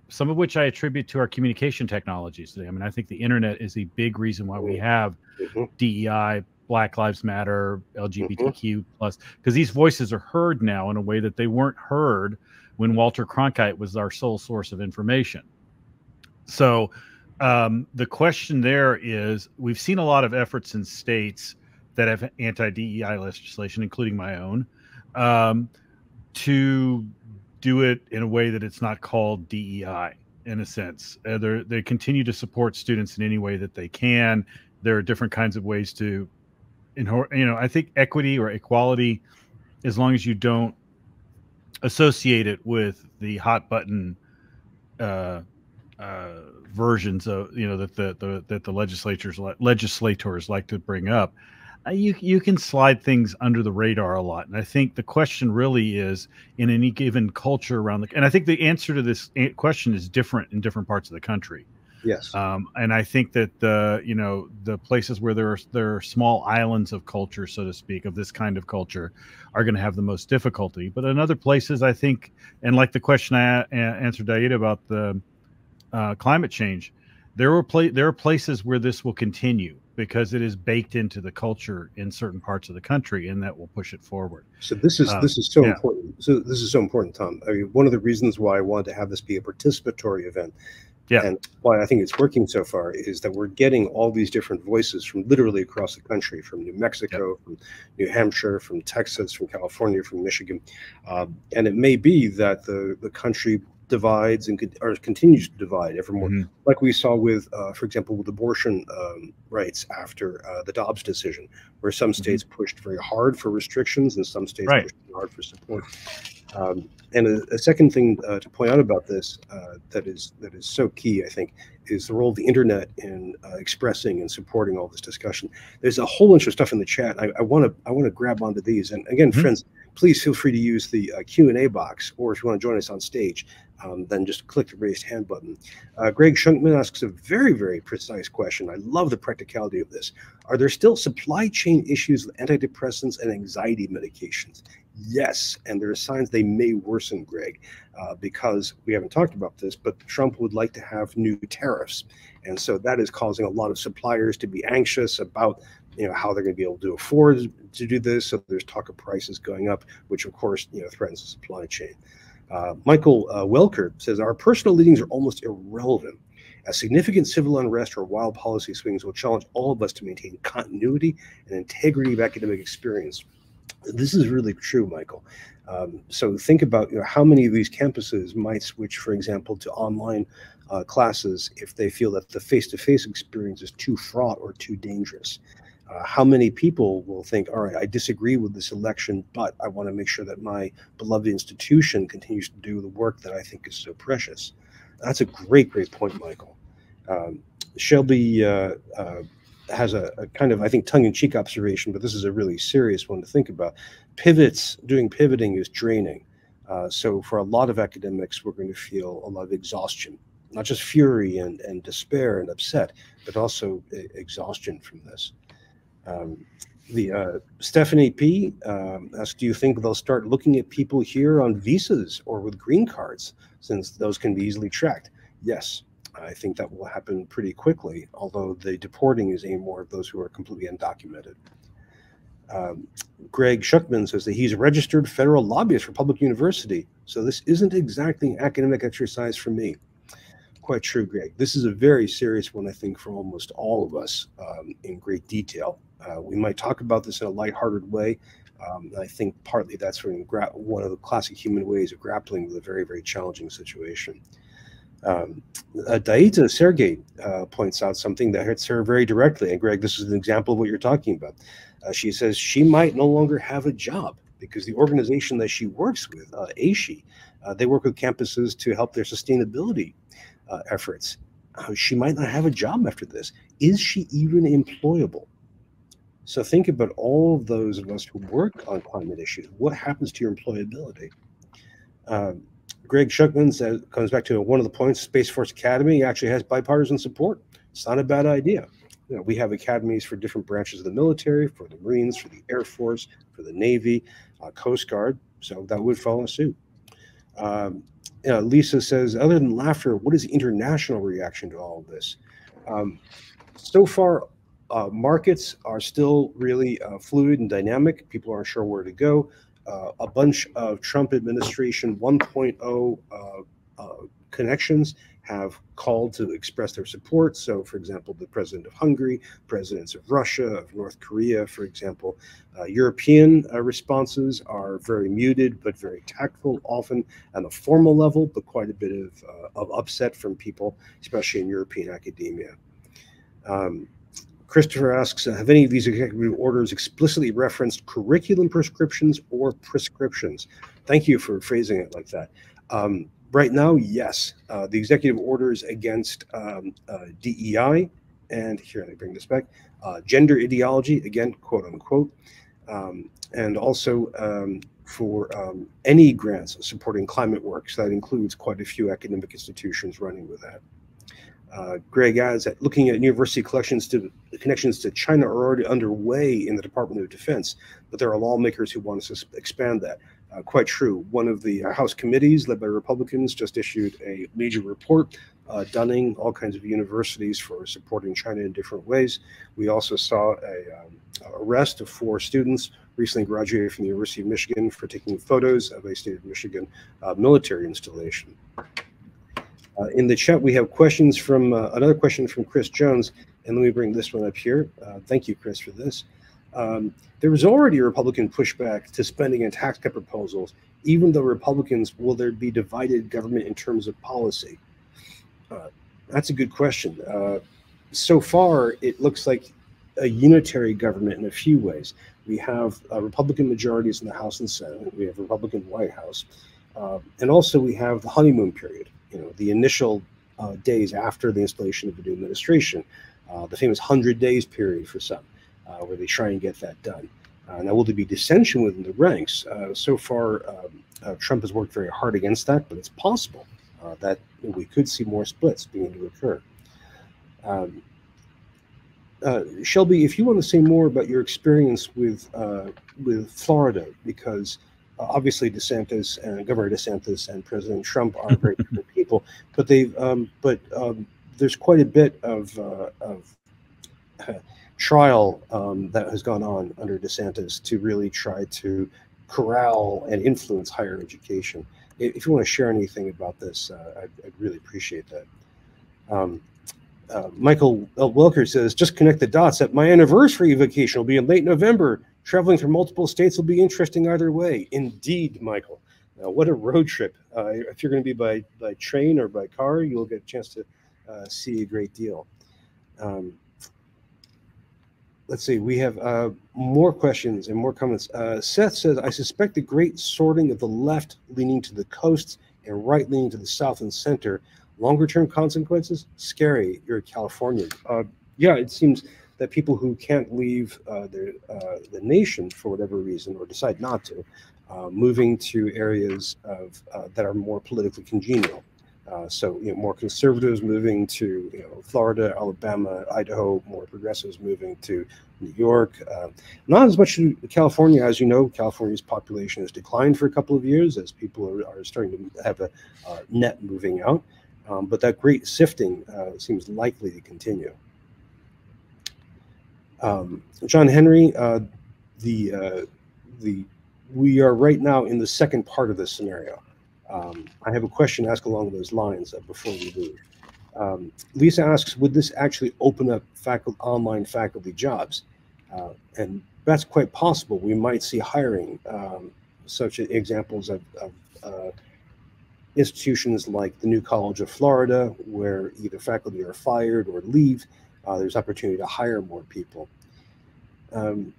some of which I attribute to our communication technologies today. I mean, I think the internet is a big reason why we have mm-hmm. DEI, Black Lives Matter, LGBTQ plus, because these voices are heard now in a way that they weren't heard when Walter Cronkite was our sole source of information. So um, the question there is we've seen a lot of efforts in states that have anti DEI legislation, including my own, um, to do it in a way that it's not called DEI in a sense. Uh, they continue to support students in any way that they can. There are different kinds of ways to, you know, I think equity or equality, as long as you don't associate it with the hot button uh, uh, versions of, you know, that the, the that the legislatures legislators like to bring up you you can slide things under the radar a lot, and I think the question really is in any given culture around the. And I think the answer to this question is different in different parts of the country.
Yes.
Um, and I think that the you know the places where there are there are small islands of culture, so to speak, of this kind of culture, are going to have the most difficulty. But in other places, I think, and like the question I answered Daida about the uh, climate change, there were pla- there are places where this will continue because it is baked into the culture in certain parts of the country, and that will push it forward.
So this is uh, this is so yeah. important. So this is so important, Tom. I mean, one of the reasons why I wanted to have this be a participatory event
yeah.
And why I think it's working so far is that we're getting all these different voices from literally across the country, from New Mexico, from New Hampshire, from Texas, from California, from Michigan. Um, and it may be that the, the country divides and or continues to divide ever more, mm-hmm. like we saw with, uh, for example, with abortion um, rights after uh, the Dobbs decision, where some mm-hmm. states mm-hmm. pushed very hard for restrictions and some states
right.
pushed hard for support. Um, and a, a, second thing uh, to point out about this uh, that is that is so key, I think, is the role of the internet in uh, expressing and supporting all this discussion. There's a whole bunch of stuff in the chat. I want to I want to grab onto these. And again, mm-hmm. friends, please feel free to use the uh, Q and A box, or if you want to join us on stage, um, then just click the raised hand button. Uh, Greg Shuckman asks a very very precise question. I love the practicality of this. Are there still supply chain issues with antidepressants and anxiety medications? Yes, and there are signs they may worsen, Greg, uh, because we haven't talked about this, but Trump would like to have new tariffs, and so that is causing a lot of suppliers to be anxious about you know how they're going to be able to afford to do this. So there's talk of prices going up, which of course you know threatens the supply chain. Uh, Michael uh, Welker says our personal leadings are almost irrelevant. A significant civil unrest or wild policy swings will challenge all of us to maintain continuity and integrity of academic experience. This is really true, Michael. Um, so think about you know, how many of these campuses might switch, for example, to online uh, classes if they feel that the face-to-face experience is too fraught or too dangerous. Uh, how many people will think, all right, I disagree with this election, but I want to make sure that my beloved institution continues to do the work that I think is so precious. That's a great, great point, Michael. Um, Shelby uh, uh has a, a, kind of, I think, tongue-in-cheek observation, but this is a really serious one to think about. Pivots, doing pivoting is draining. Uh, so for a lot of academics, we're going to feel a lot of exhaustion, not just fury and, and despair and upset, but also exhaustion from this. Um, the uh, Stephanie P um, asked, "Do you think they'll start looking at people here on visas or with green cards, since those can be easily tracked?" Yes, I think that will happen pretty quickly, although the deporting is aimed more at those who are completely undocumented. Um, Greg Shuckman says that he's a registered federal lobbyist for Public University, so this isn't exactly academic exercise for me. Quite true, Greg. This is a very serious one, I think, for almost all of us um, in great detail. Uh, we might talk about this in a lighthearted way. Um, I think partly that's one of the classic human ways of grappling with a very, very challenging situation. Um, uh, Daita Sergey uh, points out something that hits her very directly. And Greg, this is an example of what you're talking about. Uh, she says she might no longer have a job because the organization that she works with, uh, AASHE, uh, they work with campuses to help their sustainability uh, efforts. Uh, she might not have a job after this. Is she even employable? So think about all of those of us who work on climate issues. What happens to your employability? Um, Greg Shuckman says, comes back to one of the points Space Force Academy actually has bipartisan support. It's not a bad idea. You know, we have academies for different branches of the military, for the Marines, for the Air Force, for the Navy, uh, Coast Guard. So that would follow suit. Um, you know, Lisa says, other than laughter, what is the international reaction to all of this? Um, so far, uh, markets are still really uh, fluid and dynamic. People aren't sure where to go uh, a bunch of Trump administration 1.0 uh, uh, connections have called to express their support. So, for example, the president of Hungary, presidents of Russia, of North Korea, for example. Uh, European uh, responses are very muted, but very tactful, often on a formal level, but quite a bit of, uh, of upset from people, especially in European academia. Um, Christopher asks, have any of these executive orders explicitly referenced curriculum prescriptions or prescriptions? Thank you for phrasing it like that. Um, right now, yes. Uh, the executive orders against um, uh, DEI, and here, let me bring this back, uh, gender ideology, again, quote unquote, um, and also um, for um, any grants supporting climate work. So that includes quite a few academic institutions running with that. Uh, Greg adds that looking at university collections to connections to China are already underway in the Department of Defense, but there are lawmakers who want to expand that. Uh, quite true. One of the uh, House committees, led by Republicans, just issued a major report uh, dunning all kinds of universities for supporting China in different ways. We also saw a um, arrest of four students recently graduated from the University of Michigan for taking photos of a state of Michigan uh, military installation. Uh, in the chat, we have questions from uh, another question from Chris Jones, and let me bring this one up here. Uh, thank you, Chris, for this. Um, there was already a Republican pushback to spending and tax cut proposals, even though Republicans will there be divided government in terms of policy? Uh, that's a good question. Uh, so far, it looks like a unitary government in a few ways. We have uh, Republican majorities in the House and Senate. We have Republican White House, and also we have the honeymoon period. You know, the initial uh, days after the installation of the new administration, uh, the famous hundred days period for some, uh, where they try and get that done. Uh, now, will there be dissension within the ranks? so far, um, Trump has worked very hard against that, but it's possible that we could see more splits beginning to occur. Um, uh, Shelby, if you want to say more about your experience with uh, with Florida, because uh, obviously DeSantis and Governor DeSantis and President Trump are very <laughs> different people, but they um, but um, there's quite a bit of uh, of <laughs> trial um, that has gone on under DeSantis to really try to corral and influence higher education. If you want to share anything about this, uh, I'd, I'd, really appreciate that. Um, uh, Michael L. Welker says, just connect the dots that my anniversary vacation will be in late November. Traveling through multiple states will be interesting either way. Indeed, Michael. Uh, what a road trip. Uh, if you're going to be by, by train or by car, you'll get a chance to uh, see a great deal. Um, let's see, we have uh, more questions and more comments. Uh, Seth says, I suspect the great sorting of the left leaning to the coasts and right leaning to the south and center Longer term consequences, scary. You're a Californian. Uh, yeah, it seems that people who can't leave uh, their, uh, the nation for whatever reason or decide not to, uh, moving to areas of, uh, that are more politically congenial. Uh, so, you know, more conservatives moving to, you know, Florida, Alabama, Idaho, more progressives moving to New York. Not as much to California, as you know, California's population has declined for a couple of years as people are, are starting to have a net moving out. Um, but that great sifting uh, seems likely to continue. Um, John Henry, uh, the uh, the we are right now in the second part of this scenario. Um, I have a question to ask along those lines uh, before we leave. Um, Lisa asks, would this actually open up faculty, online faculty jobs? Uh, and that's quite possible. We might see hiring, um, such examples of, of uh, institutions like the New College of Florida, where either faculty are fired or leave, uh, there's opportunity to hire more people. Um,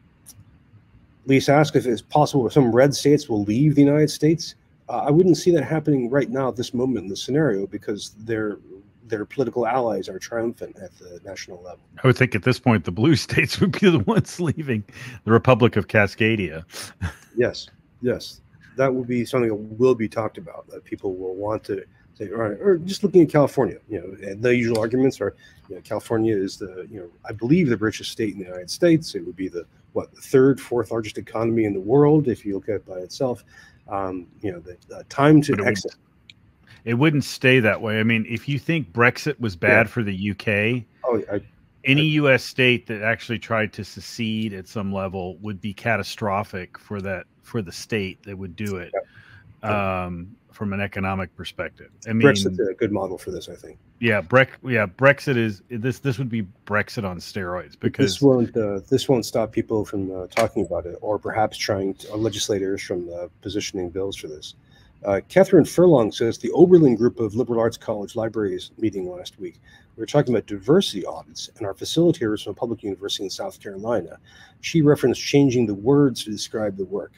Lisa asked if it's possible some red states will leave the United States. Uh, I wouldn't see that happening right now at this moment in the scenario because their their political allies are triumphant at the national level.
I would think at this point the blue <laughs> states would be the ones leaving the Republic of Cascadia. <laughs>
yes, yes, that will be something that will be talked about. That people will want to say, all right, or just looking at California. You know, and the usual arguments are, you know, California is the, you know, I believe the richest state in the United States. It would be the what the third, fourth largest economy in the world if you look at it by itself. Um, you know, the uh, time to
it
exit.
It wouldn't stay that way. I mean, if you think Brexit was bad yeah. for the UK,
oh, I,
any U.S. state that actually tried to secede at some level would be catastrophic for that for the state that would do it yeah. um, from an economic perspective. I mean,
Brexit's a good model for this, I think.
Yeah, Brex, yeah, Brexit is this. This would be Brexit on steroids because
this won't uh, this won't stop people from uh, talking about it, or perhaps trying to, uh, legislators from uh, positioning bills for this. Uh, Catherine Furlong says the Oberlin group of liberal arts college libraries meeting last week. We were talking about diversity audits, and our facilitators from a public university in South Carolina. She referenced changing the words to describe the work.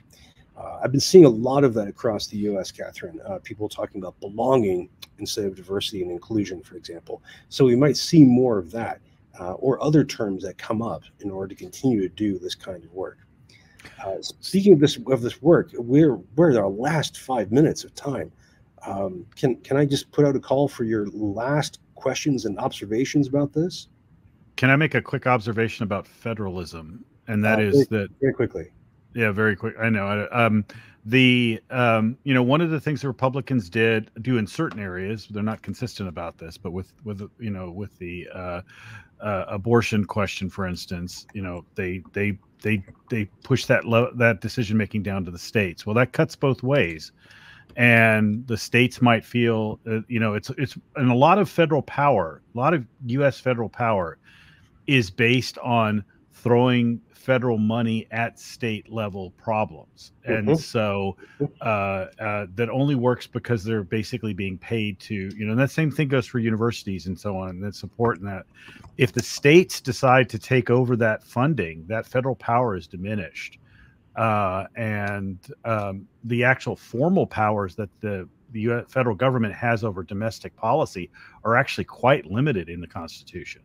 Uh, I've been seeing a lot of that across the US, Catherine. Uh, people talking about belonging instead of diversity and inclusion, for example. So we might see more of that uh, or other terms that come up in order to continue to do this kind of work. Uh, speaking of this of this work, we're we're in our last five minutes of time. Um, can can I just put out a call for your last questions and observations about this?
Can I make a quick observation about federalism? And that uh, is
very,
that
very quickly
Yeah, very quick. I know. Um, the um, you know one of the things the Republicans did do in certain areas, they're not consistent about this, but with with you know with the uh, uh, abortion question, for instance, you know they they they they push that lo- that decision making down to the states. Well, that cuts both ways, and the states might feel uh, you know it's it's and a lot of federal power, a lot of U.S. federal power is based on throwing federal money at state level problems. And mm-hmm. so uh, uh, that only works because they're basically being paid to, you know, and that same thing goes for universities and so on that support and that. If the states decide to take over that funding, that federal power is diminished. Uh, and um, the actual formal powers that the the US federal government has over domestic policy are actually quite limited in the Constitution.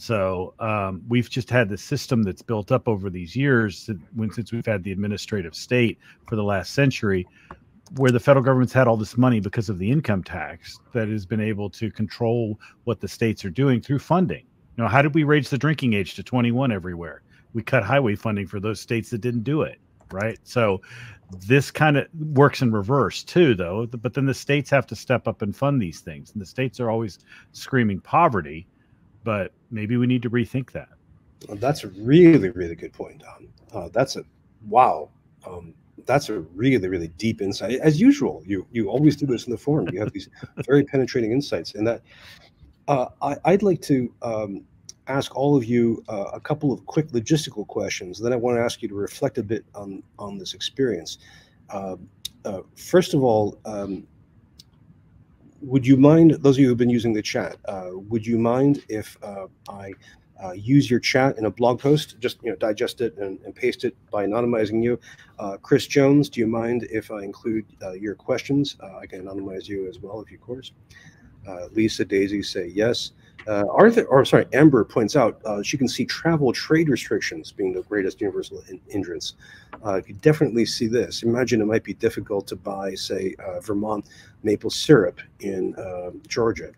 So um, we've just had the system that's built up over these years since we've had the administrative state for the last century, where the federal government's had all this money because of the income tax that has been able to control what the states are doing through funding. You know, how did we raise the drinking age to 21 everywhere? We cut highway funding for those states that didn't do it, right? So this kind of works in reverse too, though. But then the states have to step up and fund these things, and the states are always screaming poverty but maybe we need to rethink that.
Well, that's a really, really good point, Don. Uh, that's a wow. Um, that's a really, really deep insight. As usual, you you always do this in the forum. You have these <laughs> very penetrating insights, and that uh, I, would like to um, ask all of you uh, a couple of quick logistical questions. Then I want to ask you to reflect a bit on on this experience. Uh, uh, first of all, um, would you mind, those of you who've been using the chat, uh, would you mind if uh, I uh, use your chat in a blog post, just you know, digest it and, and paste it by anonymizing you? Uh, Chris Jones, do you mind if I include uh, your questions? I can anonymize you as well, if you course. Lisa, Daisy say yes. Uh, Arthur, or sorry, Amber points out uh, she can see travel trade restrictions being the greatest universal in hindrance. Uh, you definitely see this. Imagine it might be difficult to buy, say, uh, Vermont maple syrup in uh, Georgia.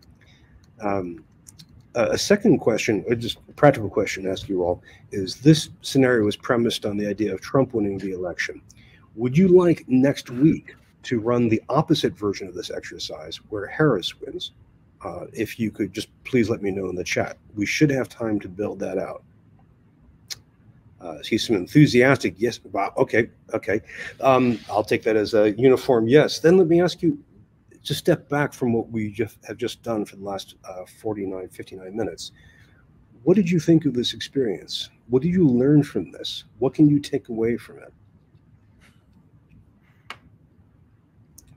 Um, a second question, or just a practical question to ask you all, is this scenario was premised on the idea of Trump winning the election. Would you like next week to run the opposite version of this exercise where Harris wins? Uh, if you could just please let me know in the chat. We should have time to build that out. Uh, see some enthusiastic yes. Wow. Okay. Okay. Um, I'll take that as a uniform yes. Then let me ask you to step back from what we just have just done for the last uh, 49, 59 minutes. What did you think of this experience? What did you learn from this? What can you take away from it?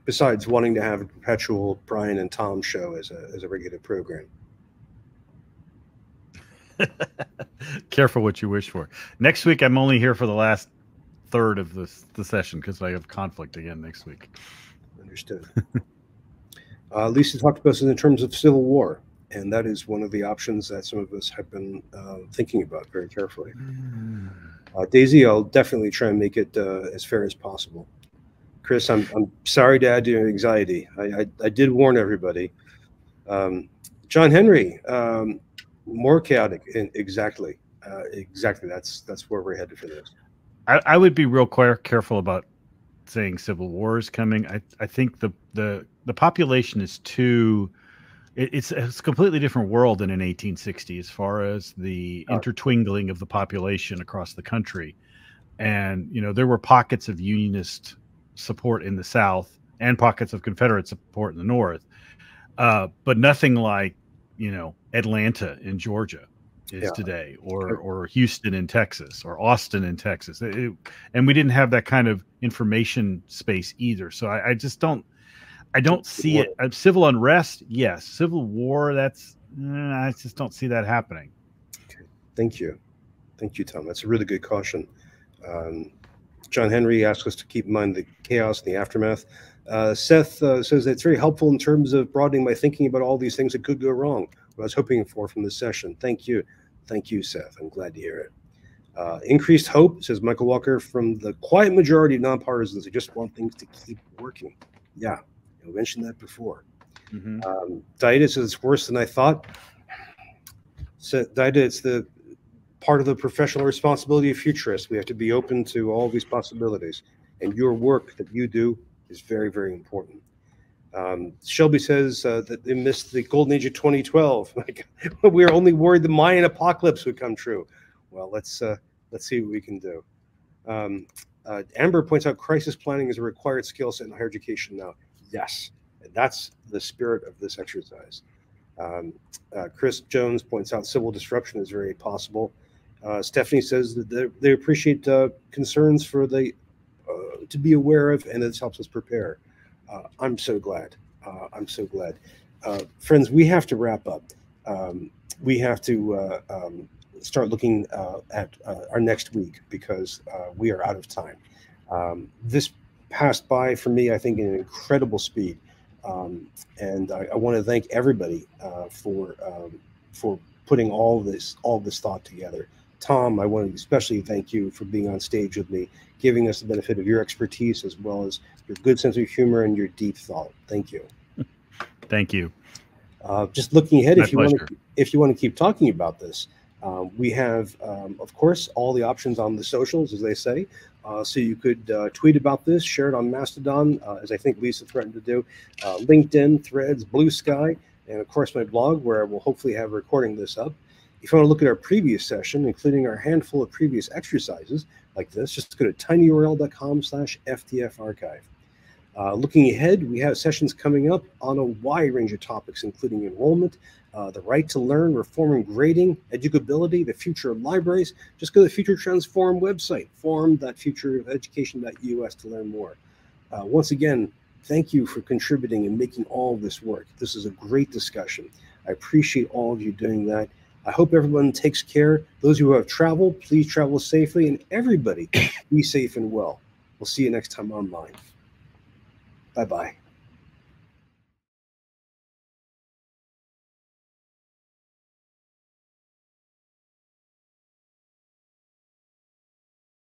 Besides wanting to have a perpetual Bryan and Tom show as a as a regular program. <laughs>
Careful what you wish for. Next week, I'm only here for the last third of this the session because I have conflict again next week.
Understood. <laughs> uh, Lisa talked about us in terms of civil war, and that is one of the options that some of us have been uh, thinking about very carefully. Hmm. Uh, Daisy, I'll definitely try and make it uh, as fair as possible. Chris, I'm, I'm sorry to add to your anxiety. I, I, I did warn everybody. Um, John Henry, um, more chaotic. Exactly. Uh, exactly. That's that's where we're headed for this.
I, I would be real careful about saying civil war is coming. I, I think the, the the population is too. It, it's, it's a completely different world than in 1860 as far as the oh. intertwingling of the population across the country. And you know there were pockets of unionist support in the South and pockets of Confederate support in the North, uh, but nothing like you know Atlanta in Georgia is yeah. today, or or Houston in Texas, or Austin in Texas, it, and we didn't have that kind of information space either. So I, I just don't, I don't see it. Uh, civil unrest, yes. Civil war, that's eh, I just don't see that happening.
Okay. Thank you, thank you, Tom. That's a really good caution. Um, John Henry asks us to keep in mind the chaos and the aftermath. Uh, Seth uh, says it's very helpful in terms of broadening my thinking about all these things that could go wrong. What I was hoping for from this session. Thank you. Thank you, Seth. I'm glad to hear it. Uh, increased hope, says Michael Walker, from the quiet majority of nonpartisans who just want things to keep working. Yeah, I mentioned that before. Mm-hmm. Um, says it's worse than I thought. So, it's the part of the professional responsibility of futurists. We have to be open to all these possibilities. And your work that you do is very, very important. Um, Shelby says uh, that they missed the golden age of 2012. <laughs> we were only worried the Mayan apocalypse would come true. Well, let's uh, let's see what we can do. Um, uh, Amber points out crisis planning is a required skill set in higher education now. Yes, and that's the spirit of this exercise. Um, uh, Chris Jones points out civil disruption is very possible. Uh, Stephanie says that they, appreciate uh, concerns for the uh, to be aware of, and this helps us prepare. Uh, I'm so glad. Uh, I'm so glad, friends. We have to wrap up. Um, we have to um, start looking at our next week because we are out of time. Um, this passed by for me, I think, in an incredible speed. Um, and I, I want to thank everybody uh, for um, for putting all this all this thought together. Tom, I want to especially thank you for being on stage with me, giving us the benefit of your expertise as well as your good sense of humor and your deep thought. Thank you. <laughs>
Thank you.
Uh, just looking ahead, My if you pleasure. want to, if you want to keep talking about this, um, we have, um, of course, all the options on the socials, as they say. Uh, so you could uh, tweet about this, share it on Mastodon, uh, as I think Lisa threatened to do, uh, LinkedIn, Threads, Blue Sky, and of course my blog, where I will hopefully have recording this up. If you want to look at our previous session, including our handful of previous exercises like this, just go to tinyurl.com slash FTF archive. Uh, looking ahead, we have sessions coming up on a wide range of topics, including enrollment, uh, the right to learn, reforming grading, educability, the future of libraries. Just go to the Future Trends Forum website, forum.futureofeducation.us to learn more. Uh, once again, thank you for contributing and making all this work. This is a great discussion. I appreciate all of you doing that. I hope everyone takes care. Those who have traveled, please travel safely, and everybody be safe and well. We'll see you next time online. Bye bye.